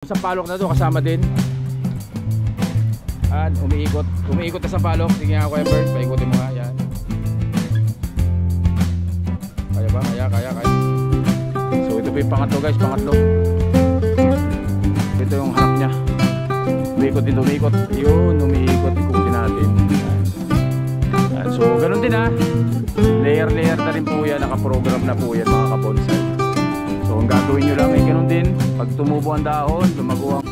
Sa palok na to kasama din. Yan, umiikot. Umiikot na sa palok. Sige nga Kuya Bert, paikutin mo nga. Yan. Kaya ba? Kaya, kaya, kaya. So ito po yung pangatlo guys, pangatlo. Ito yung harap niya. Umiikot din, umiikot. Yun, umiikot. Ikutin natin. Yan. Yan. So ganun din ha. Layer-layer na rin po yan. Nakaprogram na po yan mga kabonsai. So ang gagawin nyo lang ay ganun din. Pag tumubo ang dahon, lumago ang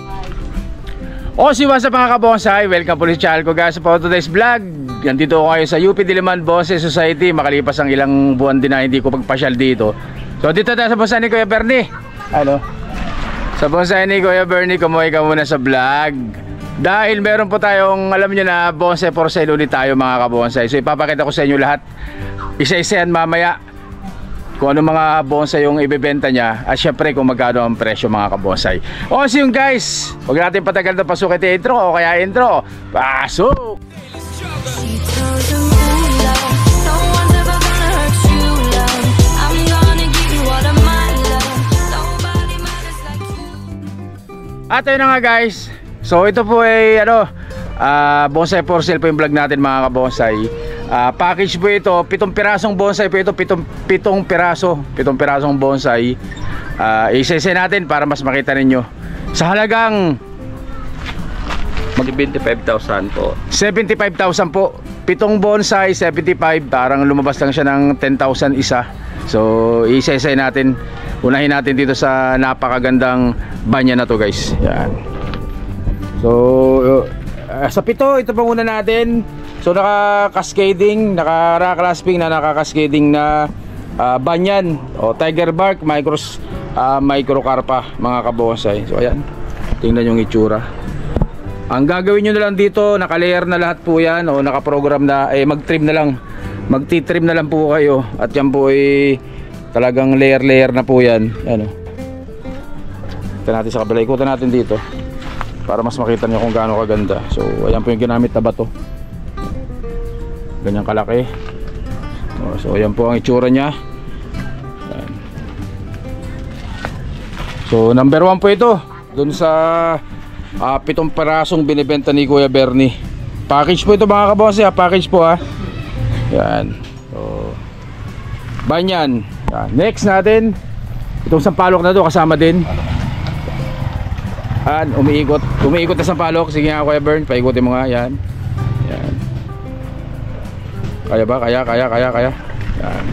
o si what's up mga kabonsai, welcome po sa channel ko guys for today's vlog. Nandito ako ngayon sa UP Diliman Bonsai Society. Makalipas ang ilang buwan din na hindi ko pagpasyal dito. So dito tayo sa bonsai ni Kuya Bernie. Ano? Sa bonsai ni Kuya Bernie, kumuhay ka muna sa vlog. Dahil meron po tayong, alam nyo na, bonsai for sale ulit tayo mga kabonsai. So ipapakita ko sa inyo lahat. Isa-isa yan mamaya kung ano mga bonsai yung ibebenta niya at syempre kung magkano ang presyo mga kabonsai. O so yun guys, huwag natin patagal na pasok ito intro o kaya intro. Pasok! At ayun nga guys. So ito po ay ano, ah, bonsai for sale po yung vlog natin mga kabonsai. Ah, package po ito, pitong pirasong bonsai po ito, pitong, pitong piraso, pitong pirasong bonsai. Ah, isa-isa natin para mas makita ninyo. Sa halagang Mag 25,000 po. 75,000 po. Pitong bonsai, 75. Parang lumabas lang siya ng 10,000 isa. So, isa-isa natin. Unahin natin dito sa napakagandang banya na to guys. Yan. So, uh, sa pito, ito pang una natin. So, naka-cascading, naka-rack-clasping na naka-cascading na uh, banyan. O, tiger bark, micros, uh, microcarpa, mga kabonsai. So, ayan. Tingnan yung itsura. Ang gagawin nyo na lang dito, naka-layer na lahat po yan o naka-program na, eh mag-trim na lang. Magti-trim na lang po kayo at yan po ay talagang layer-layer na po yan. Yan o. Ito natin sa kabila. Ikutan natin dito para mas makita nyo kung gaano kaganda. So, ayan po yung ginamit na bato. Ganyan kalaki. O, so, ayan po ang itsura. Ayan. So, number one po ito. Doon sa Ah, pitong parasong binibenta ni Kuya Bernie. Package po ito mga kabose, ha? package po ha. Yan. So, banyan. Yan. Next natin, itong sampalok na to kasama din. Yan, umiikot. Umiikot na sampalok. Sige nga Kuya Bern, paikutin mo nga. Yan. Yan. Kaya ba? Kaya, kaya, kaya, kaya. Yan.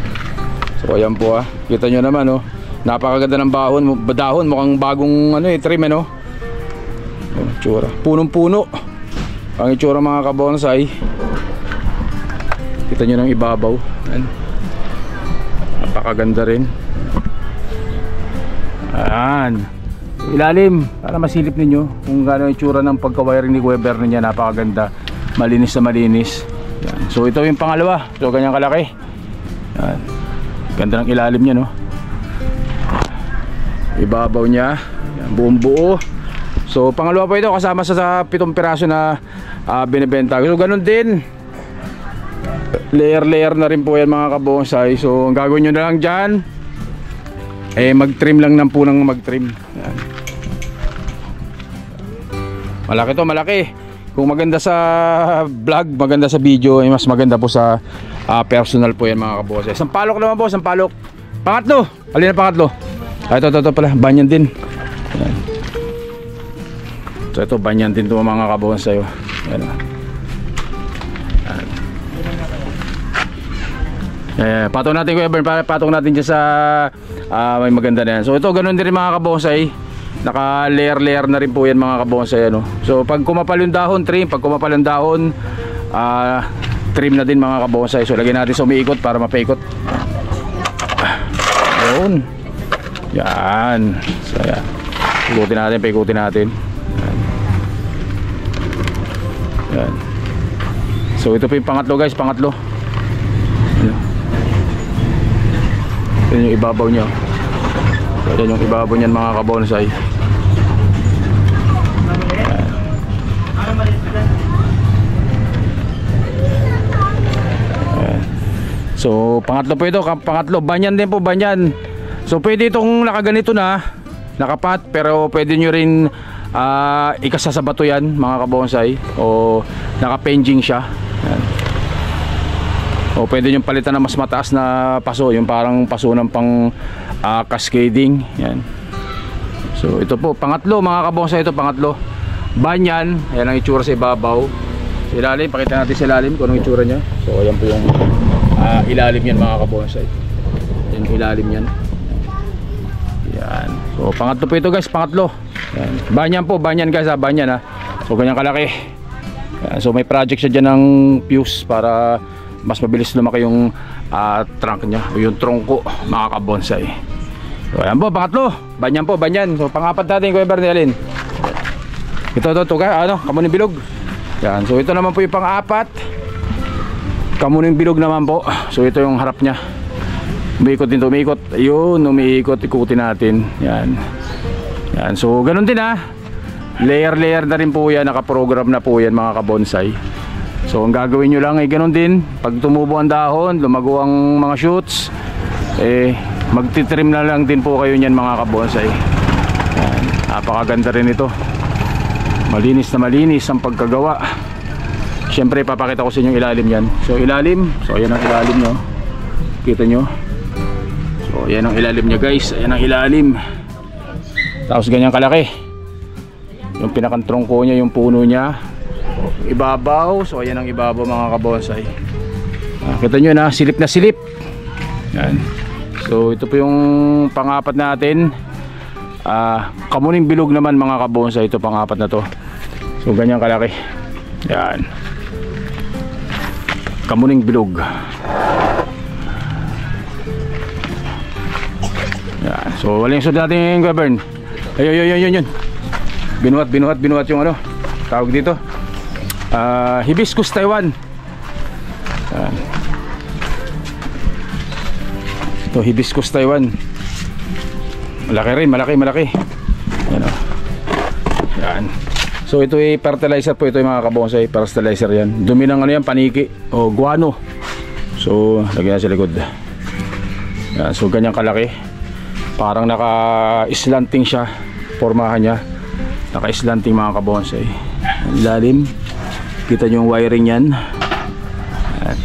So, ayan po ha. Kita nyo naman, oh. Napakaganda ng bahon. Dahon, mukhang bagong ano eh, trim, ano. Yung itsura. Punong-puno. Ang itsura mga kabonsai. Kita nyo ng ibabaw. Yan. Napakaganda rin. Ayan. Ilalim. Para masilip ninyo kung gaano itsura ng pagka-wiring ni Bernie niya. Napakaganda. Malinis na malinis. Yan. So ito yung pangalawa. So ganyan kalaki. Yan. Ganda ng ilalim niya no. Ibabaw niya. Yan. Buong buo. So pangalawa po ito kasama sa, sa pitong piraso na ah, binibenta. So ganun din. Layer layer na rin po yan mga kabonsai. So ang gagawin nyo na lang dyan eh mag-trim lang ng punang mag-trim. Yan. Malaki to, malaki. Kung maganda sa vlog, maganda sa video, eh, mas maganda po sa ah, personal po yan mga kabonsai. Sampalok naman po, sampalok. Pangatlo. Alin na pangatlo? Ah, ito, ito, ito pala. Banyan din. Yan. So ito banyan din to mga kabonsai oh. Yan. Eh, patong natin Kuya Bern, patong natin dyan sa ah, may maganda na yan. So ito ganun din mga kabonsai. Naka layer layer na rin po yan mga kabonsai ano. So pag kumapal yung dahon, trim. Pag kumapal yung dahon, ah, trim na din mga kabonsai. So lagyan natin sa umiikot para mapaikot. Yun. Yan. So yan. Paikutin natin, paikutin natin. Yan. So ito po yung pangatlo guys, pangatlo. Yan. Yung ibabaw niya. Yan yung ibabaw niyan mga kabonsai. So pangatlo po ito, pangatlo, banyan din po banyan. So pwede itong nakaganito na nakapat pero pwede nyo rin ah, ikasa sa bato yan mga kabonsay o naka-penging siya. Yan. O pwede nyo palitan ng mas mataas na paso, yung parang paso ng pang ah, cascading. Yan. So ito po, pangatlo mga kabonsay ito, pangatlo. Banyan, ayan ang itsura sa ibabaw. Sa ilalim, pakita natin sa ilalim kung anong itsura niya. So ayan po yung ah, ilalim yan mga kabonsay. Yan yung ilalim yan. Yan. So pangatlo po ito guys, pangatlo. Yan. Banyan po, banyan guys ha, banyan ha. So ganyan kalaki. Yan. So may project siya dyan ng fuse para mas mabilis lumaki yung ah, trunk niya o yung trongko mga kabonsay. So ayan po, pangatlo. Banyan po, banyan. So pangapat natin, Kuya Bernie, alin? Ito, ito, ito, ano, kamuning bilog. Yan, so ito naman po yung pang-apat. Kamuning bilog naman po. So ito yung harap niya. Umiikot din umiikot. Ayun, umiikot, ikutin natin. Yan. Yan, so ganun din ha. Layer layer na rin po yan, nakaprogram na po yan mga kabonsay. So ang gagawin nyo lang ay ganun din. Pag tumubo ang dahon, lumago ang mga shoots, eh magtitrim na lang din po kayo niyan mga kabonsay. Yan, napakaganda rin ito. Malinis na malinis ang pagkagawa. Siyempre papakita ko sa inyo ilalim yan. So ilalim, so ayan ang ilalim nyo. Kita nyo. So ayan ang ilalim niya guys. Ayan ang ilalim. Tapos ganyan kalaki. Yung pinakantrongko niya, yung puno niya. Ibabaw. So ayan ang ibabaw mga kabonsay. Ah, kita nyo na, silip na silip. Yan. So ito po yung pangapat natin. Ah, kamuning bilog naman mga kabonsay ito pangapat na to. So ganyan kalaki. Yan. Kamuning bilog. Yan. So wala yung sunod natin govern. Ayun, ayun, ayun, ayun. Binuhat, binuhat, binuhat yung ano. Tawag dito. Ah, hibiscus Taiwan. Yan. Ito, hibiscus Taiwan. Malaki rin, malaki, malaki. Yan o. Yan. So ito ay fertilizer po ito yung mga kabonsay, fertilizer yan. Dumi ng ano yan, paniki o guano. So, lagyan na sa likod. Yan, so ganyan kalaki. Parang naka-slanting siya, formahan niya. Naka-slanting mga kabonsay. Lalim. Kita nyo yung wiring yan. Yan.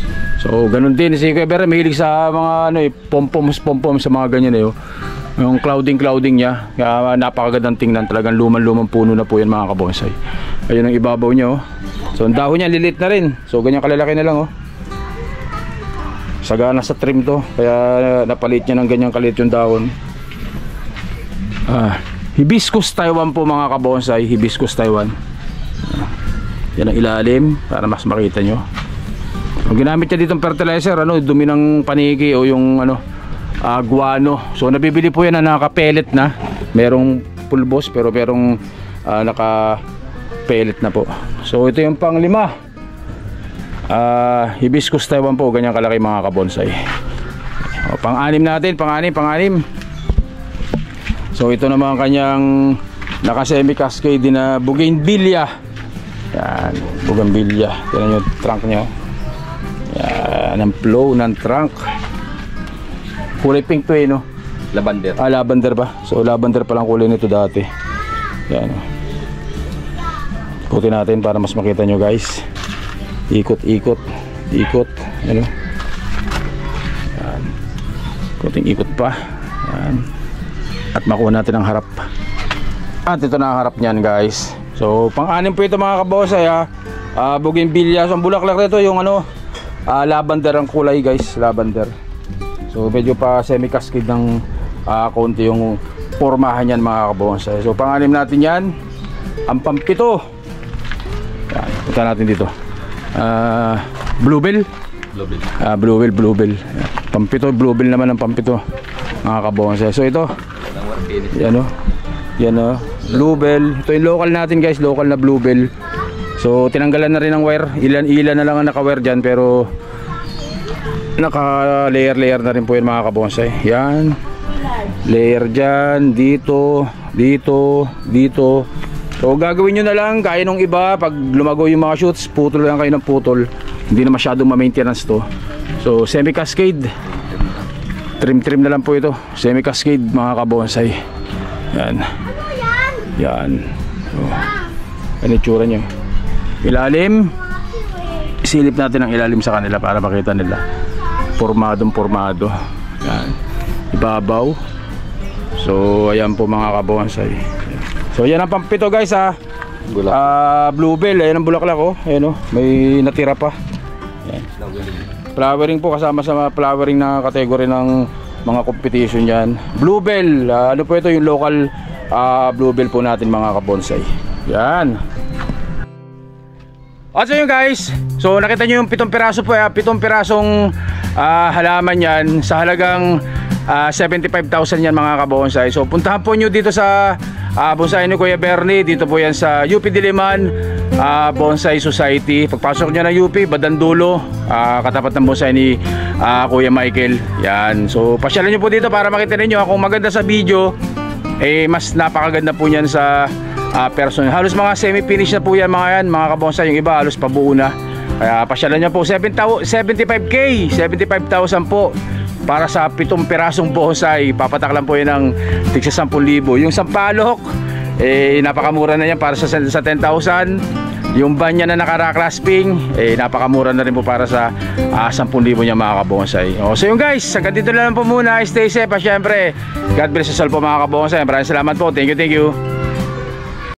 So, ganun din si Kuya Vera, mahilig sa mga ano eh, pom-poms, pom-poms sa mga ganyan eh. Oh. Yung clouding clouding niya, kaya napakagandang tingnan talagang luman-lumang puno na po yan mga kabonsay. Ayun ang ibabaw niya oh. So ang dahon niya lilit na rin. So ganyan kalalaki na lang oh. Sagana sa trim to, kaya napalit niya ng ganyan kalit yung dahon. Ah, hibiscus Taiwan po mga kabonsay, hibiscus Taiwan. Yan ang ilalim para mas makita nyo. Ang ginamit niya ditong fertilizer, ano, dumi ng paniki o yung ano, ah, guano. So nabibili po yan na naka-pellet na. Merong pulbos pero merong ah, naka-pellet na po. So ito yung panglima. Ah, hibiscus Taiwan po, ganyan kalaki mga kabonsay. O, pang-anim natin, pang-anim, pang-anim. So ito naman ang kanyang naka-semi cascade na bougainvillea. Yan, bougainvillea. Yan yung trunk niya. Yan, ang flow ng trunk. Kulay pink to eh, no? Lavender. Ah, lavender ba? So, lavender pa lang kulay nito dati. Yan. Ikutin natin para mas makita nyo guys. Ikot, ikot, ikot. Ano? Yan. Kuting ikot pa. Yan. At makuha natin ang harap. At ito na ang harap niyan guys. So, pang-anim po ito mga kabosay ha. Ah, bougainvillea. So, ang bulaklak nito yung ano, ah, lavender ang kulay guys. Lavender. So medyo pa semi-cascade ng ah, konti yung pormahan yan mga kabonsay. So pangalim natin yan, ang pampito. Yan, punta natin dito. Ah, bluebell. Bluebill. Ah, bluebell, bluebell. Yan. Pampito, bluebell naman ang pampito mga kabonsay. So ito, yan o. Yan o. Bluebell. Ito yung local natin guys, local na bluebell. So tinanggalan na rin ng wire. Ilan-ilan na lang ang naka-wire dyan pero naka layer layer na rin po yun mga kabonsay yan layer dyan dito dito dito so gagawin nyo na lang kaya nung iba pag lumago yung mga shoots putol lang kayo ng putol hindi na masyadong ma-maintenance to so semi cascade trim trim na lang po ito semi cascade mga kabonsay Yan. Yan. So, ano yung tsura nyo? Ilalim. Isilip natin ang ilalim sa kanila para makita nila. Formadong formado. Yan. Ibabaw. So, ayan po mga kabonsay. So, yan ang pampito guys ha. Bulak. Ah, bluebell, ayan ang bulaklak oh. Ayan oh, may natira pa. Ayan. Flowering po kasama sa mga flowering na category ng mga competition yan. Bluebell, ah, ano po ito yung local ah, bluebell po natin mga kabonsay. Yan. At so yun guys, so nakita nyo yung pitong piraso po, ah, pitong pirasong ah, halaman yan sa halagang ah, 75,000 yan mga kabonsay. So puntahan po nyo dito sa ah, bonsai ni Kuya Bernie, dito po yan sa UP Diliman ah, Bonsai Society. Pagpasok nyo ng UP, Badandulo, ah, katapat ng bonsai ni ah, Kuya Michael. Yan, so pasyalan nyo po dito para makita ninyo kung maganda sa video, eh mas napakaganda po niyan sa ah, person. Halos mga semi-finish na po yan mga yan, mga kabonsay. Yung iba halos pabuo na. Kaya pasyalan niyo po 7,000 75k, 75,000 po para sa pitong pirasong bonsai. Papatak lang po yan ng tigsa 10,000. Yung sampalok, eh napakamura na yan para sa, sa 10,000. Yung banya na naka-clasping, eh napakamura na rin po para sa ah, 10,000 niya mga kabonsay. O, so yung guys, hanggang dito na lang po muna. Stay safe at syempre, God bless us all po mga kabonsay. Maraming salamat po. Thank you, thank you.